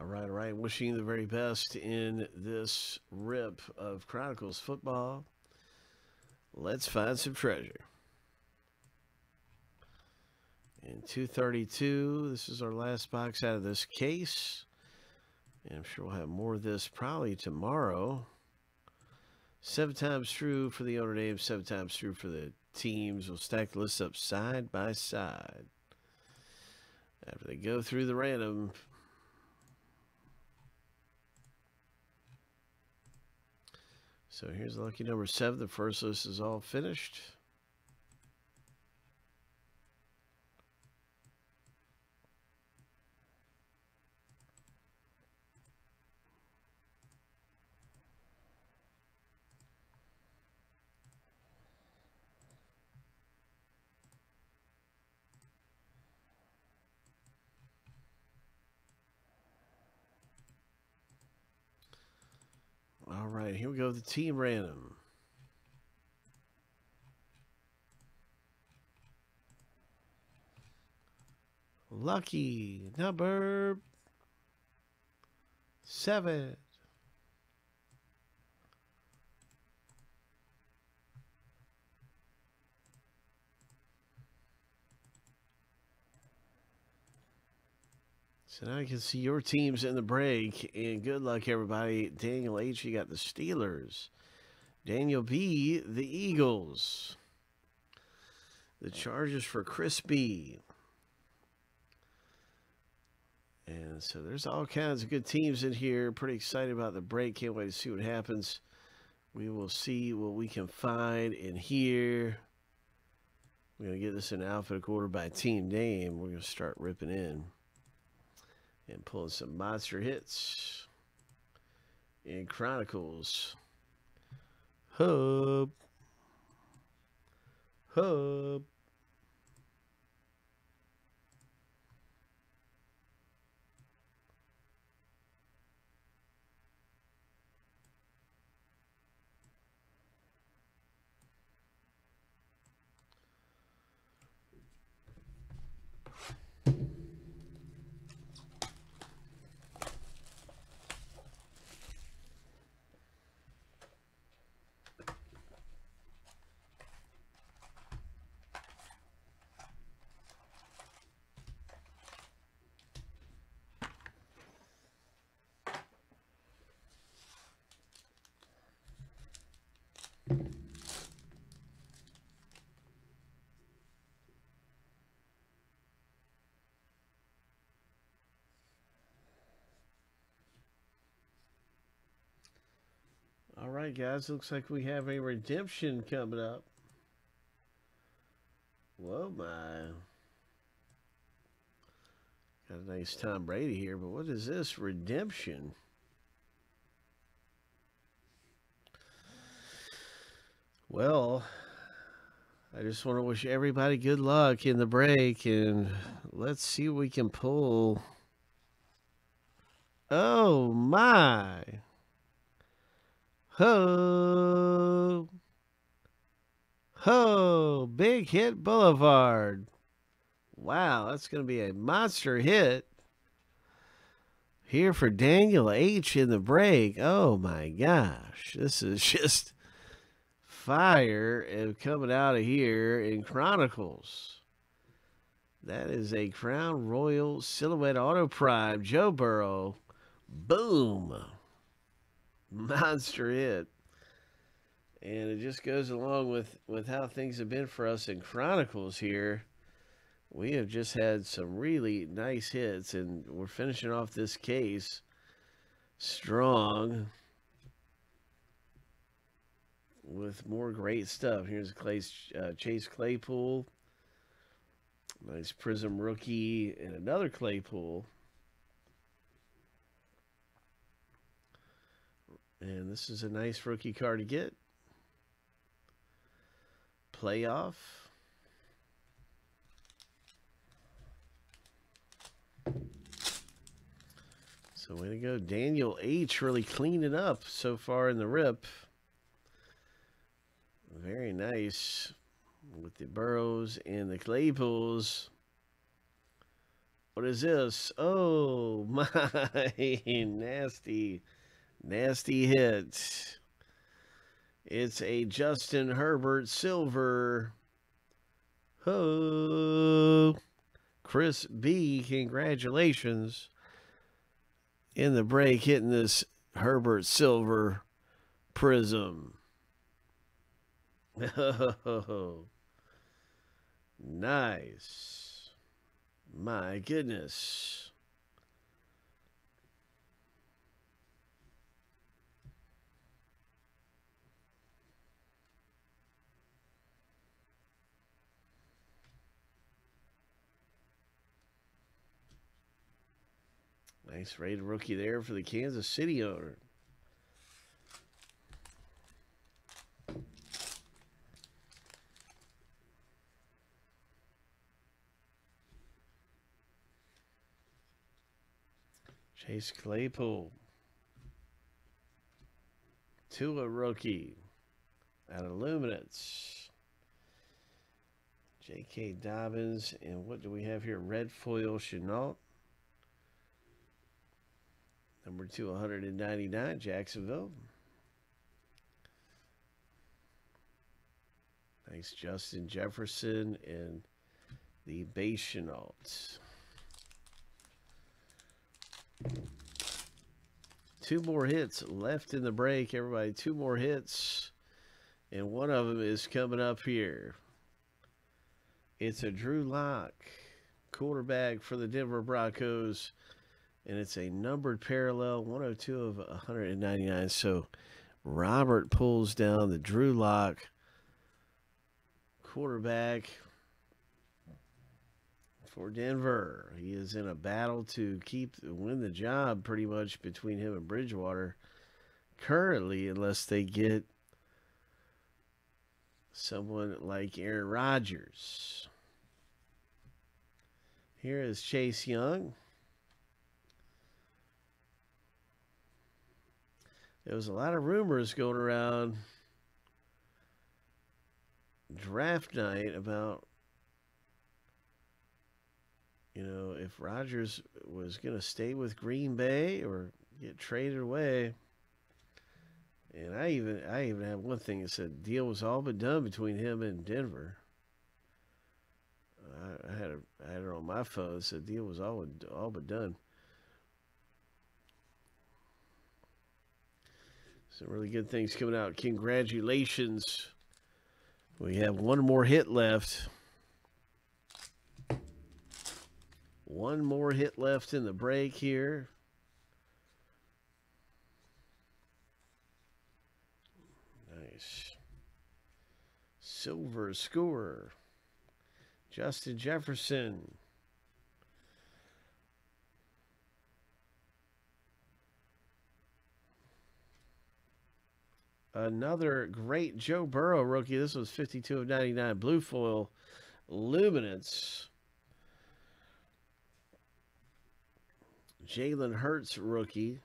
All right, all right. Wishing you the very best in this rip of Chronicles football. Let's find some treasure. In 232, this is our last box out of this case. And I'm sure we'll have more of this probably tomorrow. Seven times true for the owner name, seven times true for the teams. We'll stack the list up side by side. After they go through the random, So here's the lucky number seven. The first list is all finished. All right, here we go. The team random. Lucky number seven. So now you can see your teams in the break. And good luck, everybody. Daniel H., you got the Steelers. Daniel B., the Eagles. The Chargers for Chris B. And so there's all kinds of good teams in here. Pretty excited about the break. Can't wait to see what happens. We will see what we can find in here. We're going to get this in alphabetical order by team name. We're going to start ripping in and pulling some monster hits in Chronicles. Hub. Hub. All right, guys. Looks like we have a redemption coming up. Whoa, my. Got a nice Tom Brady here, but what is this? Redemption. Well, I just want to wish everybody good luck in the break, and let's see what we can pull. Oh, my. Ho! Ho! Big Hit Boulevard. Wow, that's going to be a monster hit. Here for Daniel H. in the break. Oh my gosh. This is just fire and coming out of here in Chronicles. That is a Crown Royale Silhouette Auto Prime. Joe Burrow. Boom monster hit. And it just goes along with, with how things have been for us in Chronicles here. We have just had some really nice hits, and we're finishing off this case strong with more great stuff. Here's Clay, uh, Chase Claypool, nice Prizm rookie, and another Claypool. And this is a nice rookie card to get. Playoff. So way to go. Daniel H. really cleaning up so far in the rip. Very nice with the Burrows and the Claypools. What is this? Oh, my nasty, nasty hit. It's a Justin Herbert silver. Ho! Chris B, congratulations. In the break, hitting this Herbert silver Prizm. Oh, nice. My goodness. Nice rated rookie there for the Kansas City owner. Chase Claypool. Tua rookie out of Luminance. J.K. Dobbins. And what do we have here? Red foil Shenault. Number 299, Jacksonville. Nice Justin Jefferson and the base Shenault. Two more hits left in the break, everybody. Two more hits. And one of them is coming up here. It's a Drew Lock, quarterback for the Denver Broncos. And it's a numbered parallel, 102 of 199. So Robert pulls down the Drew Lock quarterback for Denver. He is in a battle to keep win the job pretty much between him and Bridgewater currently unless they get someone like Aaron Rodgers. Here is Chase Young. There was a lot of rumors going around draft night about you know, if Rodgers was going to stay with Green Bay or get traded away. And I even I even have one thing that said deal was all but done between him and Denver. I, I had a, I had it on my phone. It said deal was all all but done. Some really good things coming out. Congratulations. We have one more hit left. One more hit left in the break here. Nice. Silver scorer. Justin Jefferson. Another great Joe Burrow rookie. This was 52 of 99. Blue foil luminance. Jalen Hurts rookie.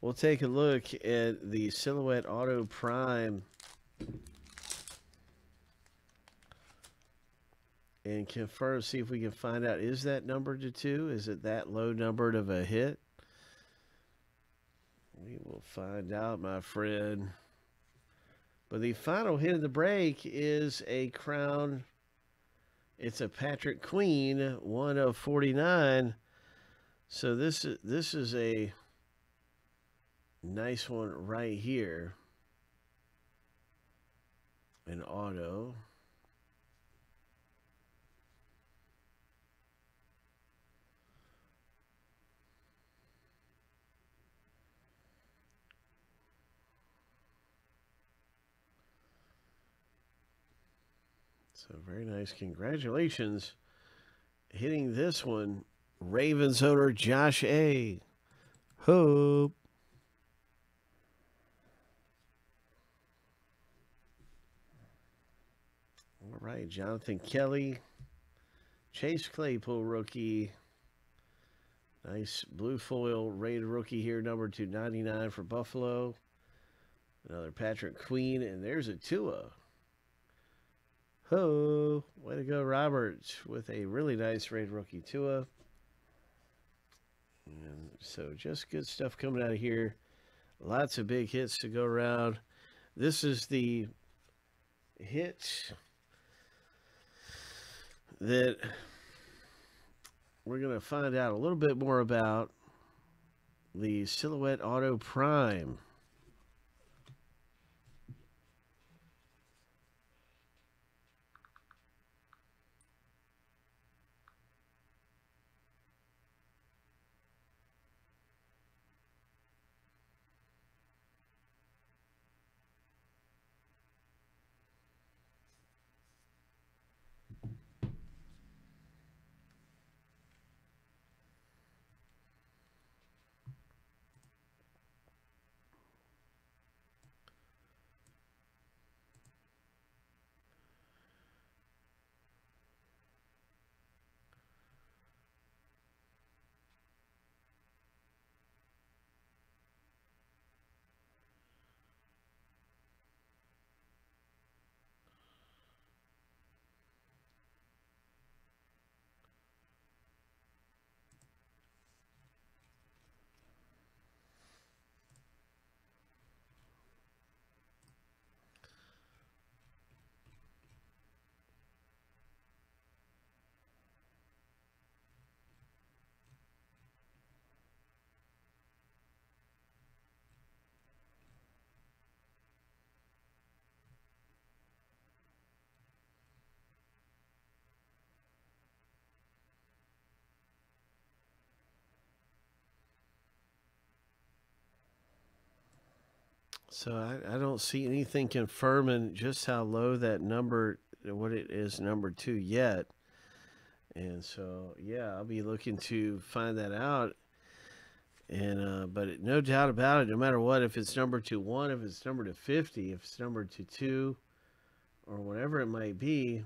We'll take a look at the Silhouette Auto Prime and confirm, see if we can find out, is that numbered to two? Is it that low numbered of a hit? We will find out, my friend. But the final hit of the break is a crown it's a Patrick Queen, one of 49. So this is this is a nice one right here. An auto. So very nice. Congratulations. Hitting this one, Ravens owner Josh A. Hope. All right, Jonathan Kelly. Chase Claypool rookie. Nice blue foil rated rookie here, number 299 for Buffalo. Another Patrick Queen, and there's a Tua. Ho! Way to go, Robert, with a really nice rated rookie Tua. And so just good stuff coming out of here. Lots of big hits to go around. This is the hit that we're going to find out a little bit more about the Silhouette Auto Prime. So I, I don't see anything confirming just how low that number, what it is, number two yet. And so, yeah, I'll be looking to find that out. And, uh, but no doubt about it, no matter what, if it's number to one, if it's number to 50, if it's number to two, or whatever it might be,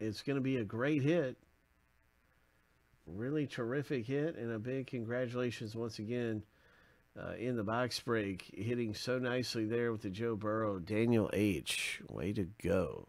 it's going to be a great hit. Really terrific hit, and a big congratulations once again uh, in the box break, hitting so nicely there with the Joe Burrow. Daniel H. Way to go.